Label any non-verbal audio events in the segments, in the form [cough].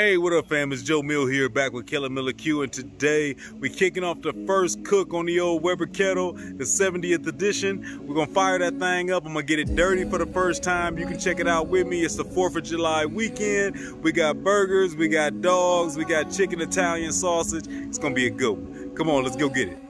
Hey, what up, fam? It's Joe Mill here, back with Killer Miller Que, and today we're kicking off the first cook on the old Weber kettle, the 70th edition. We're gonna fire that thing up. I'm gonna get it dirty for the first time. You can check it out with me. It's the 4th of July weekend. We got burgers, we got dogs, we got chicken Italian sausage. It's gonna be a good one. Come on, let's go get it.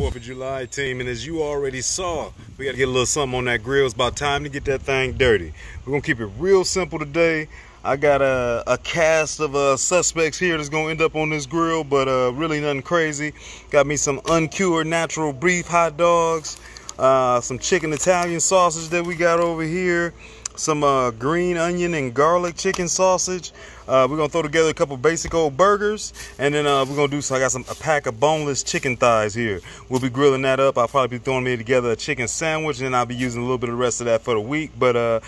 4th of July team, and as you already saw, we got to get a little something on that grill. It's about time to get that thing dirty. We're going to keep it real simple today. I got a, a cast of uh, suspects here that's going to end up on this grill, but uh, really nothing crazy. Got me some uncured natural beef hot dogs, uh, some chicken Italian sausage that we got over here, some uh, green onion and garlic chicken sausage. Uh, we're gonna throw together a couple basic old burgers, and then uh, we're gonna do. So I got some a pack of boneless chicken thighs here. We'll be grilling that up. I'll probably be throwing me together a chicken sandwich, and then I'll be using a little bit of the rest of that for the week. But uh,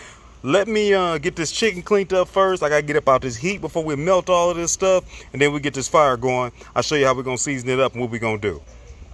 let me uh, get this chicken cleaned up first. I gotta get up out this heat before we melt all of this stuff, and then we get this fire going. I'll show you how we're gonna season it up and what we're gonna do.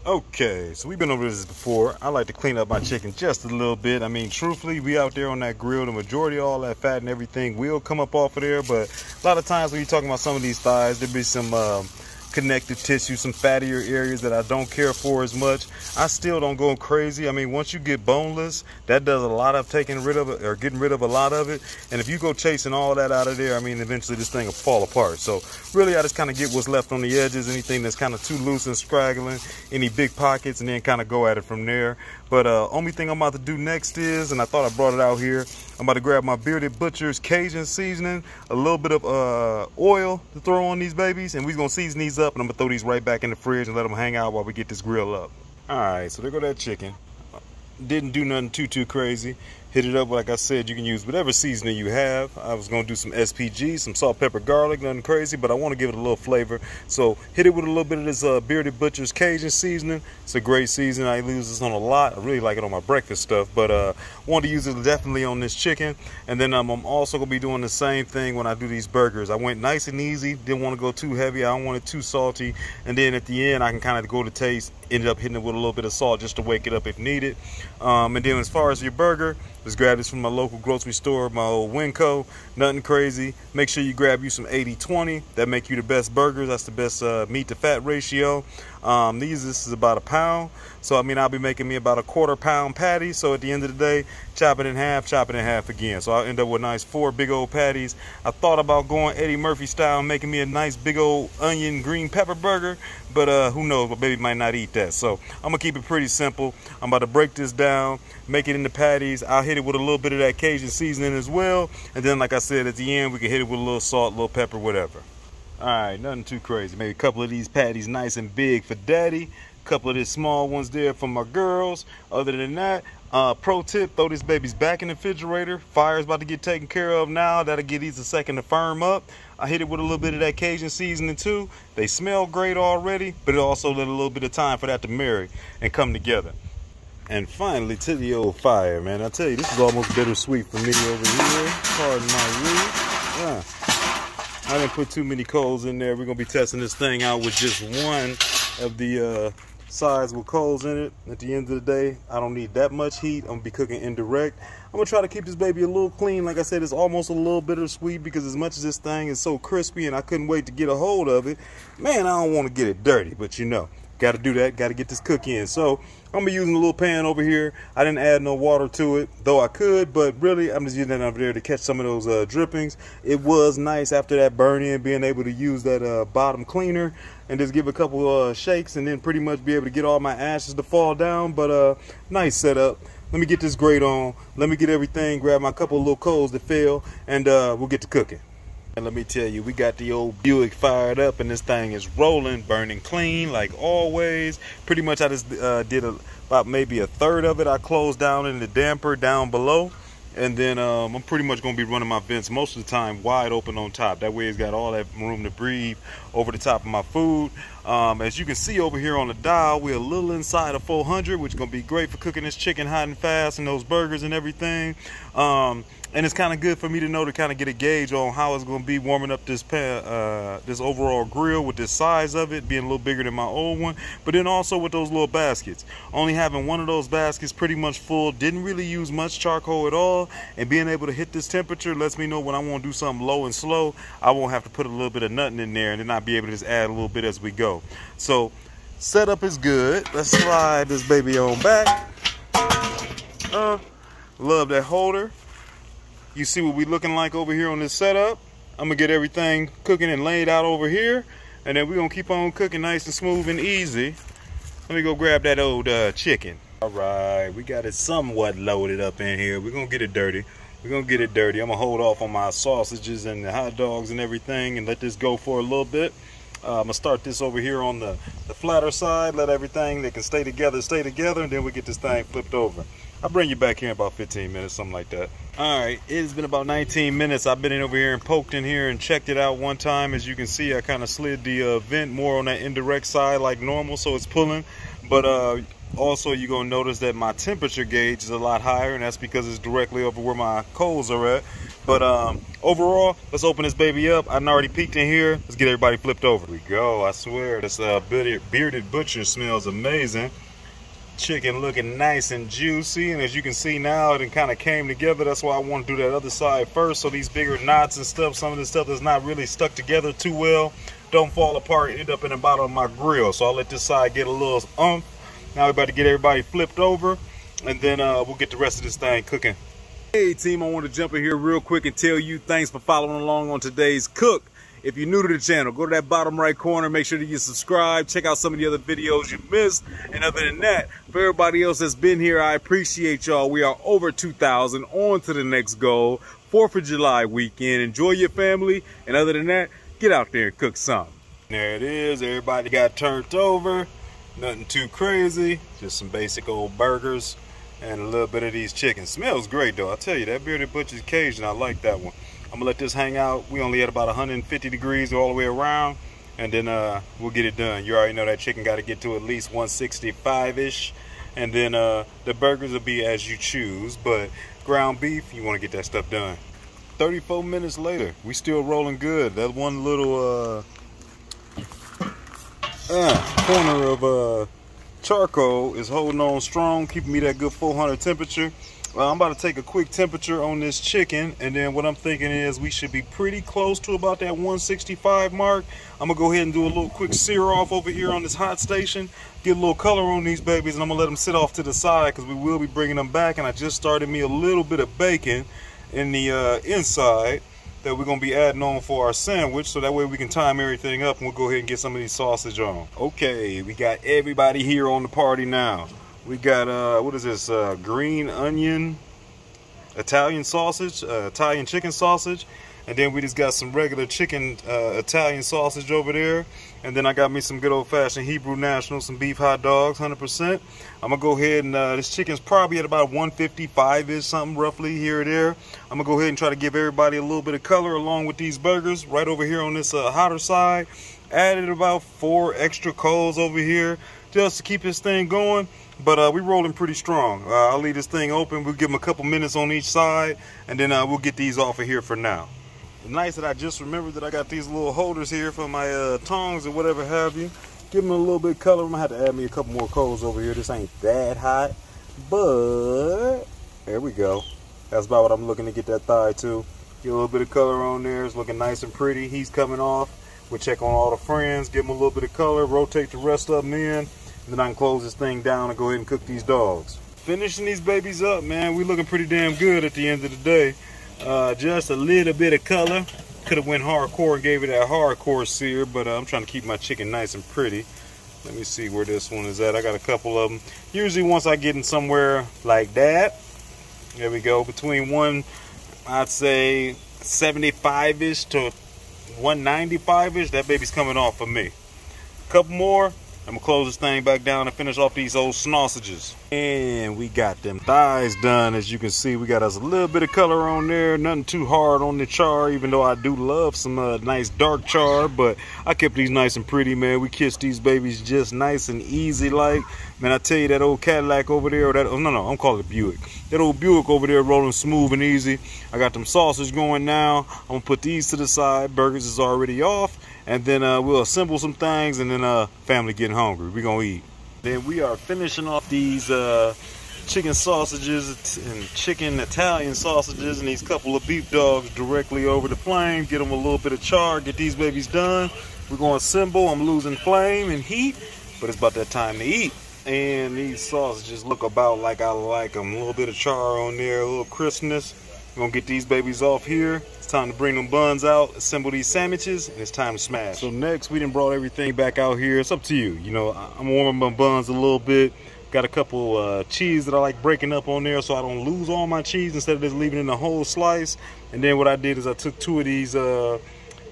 Okay, so we've been over this before. I like to clean up my chicken just a little bit. I mean, truthfully, we out there on that grill, the majority of all that fat and everything will come up off of there. But a lot of times when you're talking about some of these thighs, there be some um, connective tissue, some fattier areas that I don't care for as much. I still don't go crazy. I mean, once you get boneless, that does a lot of taking rid of it or getting rid of a lot of it. And if you go chasing all that out of there, I mean, eventually this thing will fall apart. So really, I just kind of get what's left on the edges, anything that's kind of too loose and straggling, any big pockets, and then kind of go at it from there. But uh, only thing I'm about to do next is, and I thought I brought it out here, I'm about to grab my Bearded Butcher's Cajun seasoning, a little bit of uh, oil to throw on these babies, and we're gonna season these up, and I'm gonna throw these right back in the fridge and let them hang out while we get this grill up. All right, so there go that chicken. Didn't do nothing too, too crazy. Hit it up, like I said, you can use whatever seasoning you have. I was gonna do some SPG, some salt, pepper, garlic, nothing crazy, but I wanna give it a little flavor. So hit it with a little bit of this uh, Bearded Butcher's Cajun seasoning. It's a great seasoning. I use this on a lot. I really like it on my breakfast stuff, but uh, wanted to use it definitely on this chicken. And then um, I'm also gonna be doing the same thing when I do these burgers. I went nice and easy, didn't wanna go too heavy. I don't want it too salty. And then at the end, I can kind of go to taste, ended up hitting it with a little bit of salt just to wake it up if needed. Um, and then as far as your burger, just grab this from my local grocery store, my old Winco. Nothing crazy. Make sure you grab you some 80-20. That make you the best burgers. That's the best uh, meat to fat ratio. Um, these, this is about a pound. So, I mean, I'll be making me about a quarter pound patty. So at the end of the day, chop it in half, chop it in half again. So I'll end up with nice four big old patties. I thought about going Eddie Murphy style, making me a nice big old onion green pepper burger. But uh, who knows, my baby might not eat that. So I'm gonna keep it pretty simple. I'm about to break this down, make it into patties. I'll hit it with a little bit of that Cajun seasoning as well. And then, like I said, at the end, we can hit it with a little salt, a little pepper, whatever. All right, nothing too crazy. Maybe a couple of these patties nice and big for daddy. A couple of these small ones there for my girls. Other than that, uh, pro tip, throw these babies back in the refrigerator. Fire's about to get taken care of now. That'll give these a second to firm up. I hit it with a little bit of that Cajun seasoning too. They smell great already, but it also let a little bit of time for that to marry and come together. And finally, to the old fire, man. I tell you, this is almost bittersweet for me over here. Pardon my rude. Yeah. I didn't put too many coals in there. We're gonna be testing this thing out with just one of the uh, sides with coals in it. At the end of the day, I don't need that much heat. I'm gonna be cooking indirect. I'm gonna try to keep this baby a little clean. Like I said, it's almost a little bittersweet because as much as this thing is so crispy and I couldn't wait to get a hold of it, man, I don't want to get it dirty. But you know, got to do that. Got to get this cook in. So I'm gonna be using a little pan over here. I didn't add no water to it, though I could, but really I'm just using that over there to catch some of those uh, drippings. It was nice after that burn in, being able to use that uh, bottom cleaner and just give a couple uh, shakes and then pretty much be able to get all my ashes to fall down. But uh, nice setup. Let me get this grate on. Let me get everything, grab my couple little coals that fell, and uh, we'll get to cooking. And let me tell you, we got the old Buick fired up and this thing is rolling, burning clean like always. Pretty much I just uh, did a about maybe a third of it I closed down in the damper down below and then um, I'm pretty much going to be running my vents most of the time wide open on top. That way it's got all that room to breathe over the top of my food. Um, as you can see over here on the dial, we're a little inside of 400, which is going to be great for cooking this chicken hot and fast and those burgers and everything. Um, and it's kind of good for me to know to kind of get a gauge on how it's going to be warming up this pan, uh, this overall grill with the size of it being a little bigger than my old one. But then also with those little baskets. Only having one of those baskets pretty much full didn't really use much charcoal at all. And being able to hit this temperature lets me know when I want to do something low and slow I won't have to put a little bit of nothing in there and then I'll be able to just add a little bit as we go. So setup is good. Let's slide this baby on back. Uh love that holder you see what we looking like over here on this setup. I'm gonna get everything cooking and laid out over here. And then we're gonna keep on cooking nice and smooth and easy. Let me go grab that old uh, chicken. All right, we got it somewhat loaded up in here. We're gonna get it dirty. We're gonna get it dirty. I'm gonna hold off on my sausages and the hot dogs and everything and let this go for a little bit. Uh, I'm gonna start this over here on the, the flatter side, let everything that can stay together stay together, and then we get this thing flipped over. I'll bring you back here in about 15 minutes, something like that. All right, it's been about 19 minutes. I've been in over here and poked in here and checked it out one time. As you can see, I kind of slid the uh, vent more on that indirect side like normal, so it's pulling. But uh, also, you're gonna notice that my temperature gauge is a lot higher, and that's because it's directly over where my coals are at. But um, overall, let's open this baby up. I've already peeked in here. Let's get everybody flipped over. Here we go. I swear, this uh, bearded butcher smells amazing chicken looking nice and juicy and as you can see now it kind of came together. That's why I want to do that other side first so these bigger knots and stuff some of this stuff that's not really stuck together too well don't fall apart and end up in the bottom of my grill. So I'll let this side get a little umph. Now we're about to get everybody flipped over and then uh, we'll get the rest of this thing cooking. Hey team I want to jump in here real quick and tell you thanks for following along on today's cook if you're new to the channel, go to that bottom right corner. Make sure that you subscribe. Check out some of the other videos you missed. And other than that, for everybody else that's been here, I appreciate y'all. We are over 2,000. On to the next goal. 4th of July weekend. Enjoy your family. And other than that, get out there and cook some. There it is. Everybody got turned over. Nothing too crazy. Just some basic old burgers and a little bit of these chicken. Smells great though. I tell you, that bearded butcher's and I like that one. I'm gonna let this hang out. We only at about 150 degrees all the way around, and then uh, we'll get it done. You already know that chicken got to get to at least 165-ish, and then uh, the burgers will be as you choose. But ground beef, you want to get that stuff done. 34 minutes later, we still rolling good. That one little uh, uh, corner of uh, charcoal is holding on strong, keeping me that good 400 temperature. Well, I'm about to take a quick temperature on this chicken and then what I'm thinking is we should be pretty close to about that 165 mark. I'm gonna go ahead and do a little quick sear off over here on this hot station, get a little color on these babies and I'm gonna let them sit off to the side because we will be bringing them back and I just started me a little bit of bacon in the uh, inside that we're gonna be adding on for our sandwich so that way we can time everything up and we'll go ahead and get some of these sausage on. Okay, we got everybody here on the party now. We got, uh, what is this, uh, green onion Italian sausage, uh, Italian chicken sausage. And then we just got some regular chicken uh, Italian sausage over there. And then I got me some good old-fashioned Hebrew National, some beef hot dogs, 100%. I'm going to go ahead and, uh, this chicken's probably at about 155-ish, something roughly here or there. I'm going to go ahead and try to give everybody a little bit of color along with these burgers right over here on this uh, hotter side. Added about four extra coals over here just to keep this thing going. But uh, we're rolling pretty strong. Uh, I'll leave this thing open. We'll give them a couple minutes on each side, and then uh, we'll get these off of here for now. Nice that I just remembered that I got these little holders here for my uh, tongs or whatever have you. Give them a little bit of color. I'm to have to add me a couple more coals over here. This ain't that hot, but there we go. That's about what I'm looking to get that thigh to. Get a little bit of color on there. It's looking nice and pretty. He's coming off. We'll check on all the friends, give them a little bit of color, rotate the rest of them in, then I can close this thing down and go ahead and cook these dogs. Finishing these babies up, man. We looking pretty damn good at the end of the day. Uh, just a little bit of color. Could have went hardcore and gave it that hardcore sear, but uh, I'm trying to keep my chicken nice and pretty. Let me see where this one is at. I got a couple of them. Usually once I get in somewhere like that, there we go, between one, I'd say 75-ish to 195-ish, that baby's coming off for me. A couple more, I'm gonna close this thing back down and finish off these old sausages. And we got them thighs done. As you can see, we got us a little bit of color on there. Nothing too hard on the char, even though I do love some uh, nice dark char. But I kept these nice and pretty, man. We kissed these babies just nice and easy like. Man, I tell you, that old Cadillac over there, or that, oh, no, no, I'm calling it Buick. That old Buick over there rolling smooth and easy. I got them sausage going now. I'm gonna put these to the side. Burgers is already off and then uh, we'll assemble some things and then uh, family getting hungry. We're gonna eat. Then we are finishing off these uh, chicken sausages and chicken Italian sausages and these couple of beef dogs directly over the flame. Get them a little bit of char, get these babies done. We're gonna assemble. I'm losing flame and heat, but it's about that time to eat. And these sausages look about like I like them. A little bit of char on there, a little crispness. We're gonna get these babies off here. It's time to bring them buns out, assemble these sandwiches, and it's time to smash. So next, we done brought everything back out here. It's up to you. You know, I'm warming my buns a little bit. Got a couple uh, cheese that I like breaking up on there so I don't lose all my cheese instead of just leaving in the whole slice. And then what I did is I took two of these uh,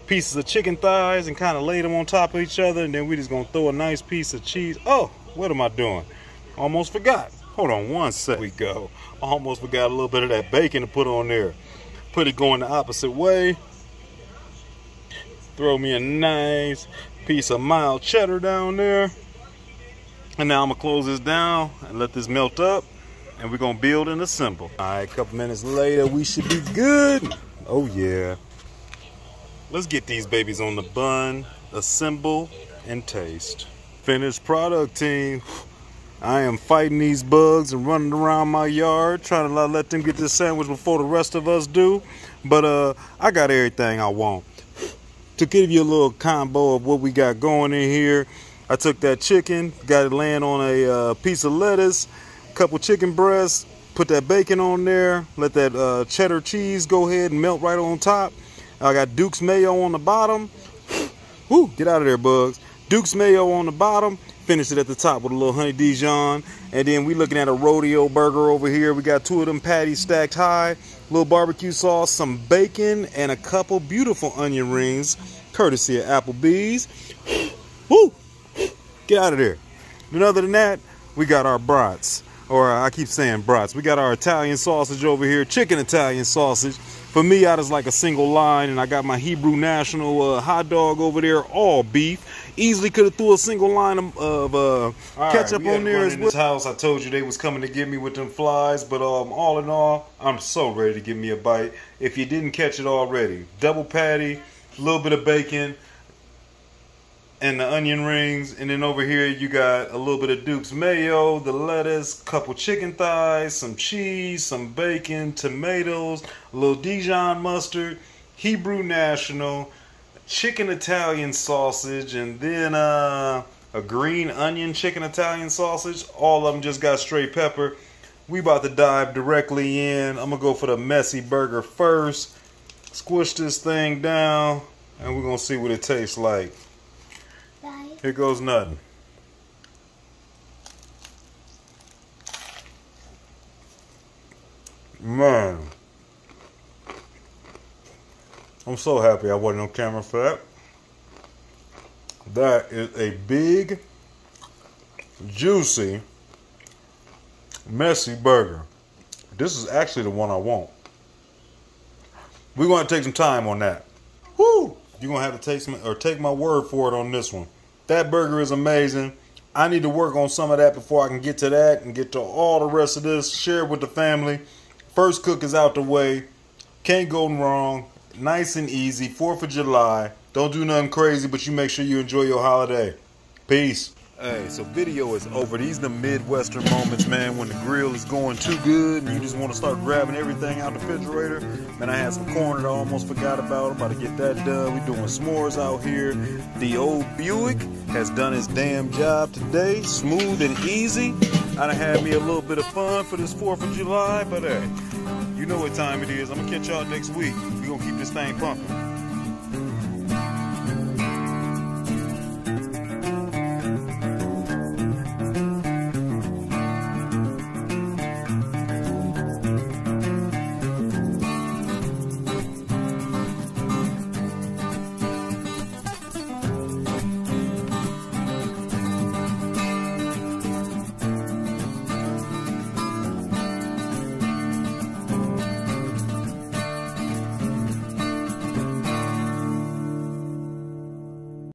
pieces of chicken thighs and kind of laid them on top of each other. And then we just gonna throw a nice piece of cheese. Oh, what am I doing? Almost forgot. Hold on one sec. We go. Almost forgot a little bit of that bacon to put on there. Put it going the opposite way. Throw me a nice piece of mild cheddar down there. And now I'm gonna close this down and let this melt up. And we're gonna build and assemble. All right, a couple minutes later, we should be good. Oh yeah. Let's get these babies on the bun, assemble, and taste. Finished product team. I am fighting these bugs and running around my yard trying to let them get this sandwich before the rest of us do. But uh, I got everything I want. To give you a little combo of what we got going in here, I took that chicken, got it laying on a uh, piece of lettuce, couple chicken breasts, put that bacon on there, let that uh, cheddar cheese go ahead and melt right on top. I got Duke's mayo on the bottom. Whoo, get out of there, bugs. Duke's mayo on the bottom Finish it at the top with a little honey Dijon. And then we looking at a rodeo burger over here. We got two of them patties stacked high, little barbecue sauce, some bacon, and a couple beautiful onion rings, courtesy of Applebee's. [gasps] Woo! Get out of there. And other than that, we got our brats. Or I keep saying brats. We got our Italian sausage over here, chicken Italian sausage. For me, I just like a single line, and I got my Hebrew National uh, hot dog over there, all beef. Easily could have threw a single line of, of uh, ketchup right, on there as well. This house, I told you they was coming to get me with them flies, but um, all in all, I'm so ready to give me a bite. If you didn't catch it already, double patty, a little bit of bacon, and the onion rings. And then over here you got a little bit of Duke's mayo, the lettuce, couple chicken thighs, some cheese, some bacon, tomatoes, a little Dijon mustard, Hebrew National, chicken Italian sausage, and then uh, a green onion chicken Italian sausage. All of them just got straight pepper. We about to dive directly in. I'm gonna go for the messy burger first. Squish this thing down, and we're gonna see what it tastes like. Here goes nothing. Man. I'm so happy I wasn't on camera for that. That is a big, juicy, messy burger. This is actually the one I want. We're going to take some time on that. Whoo! You're going to have to take some, or take my word for it on this one. That burger is amazing. I need to work on some of that before I can get to that and get to all the rest of this. Share it with the family. First cook is out the way. Can't go wrong. Nice and easy. 4th of July. Don't do nothing crazy, but you make sure you enjoy your holiday. Peace. Hey, so video is over. These the Midwestern moments, man, when the grill is going too good and you just want to start grabbing everything out the refrigerator. Man, I had some corn that I almost forgot about. I'm about to get that done. We doing s'mores out here. The old Buick has done its damn job today. Smooth and easy. I done had me a little bit of fun for this 4th of July, but hey, you know what time it is. I'm going to catch y'all next week. we going to keep this thing pumping.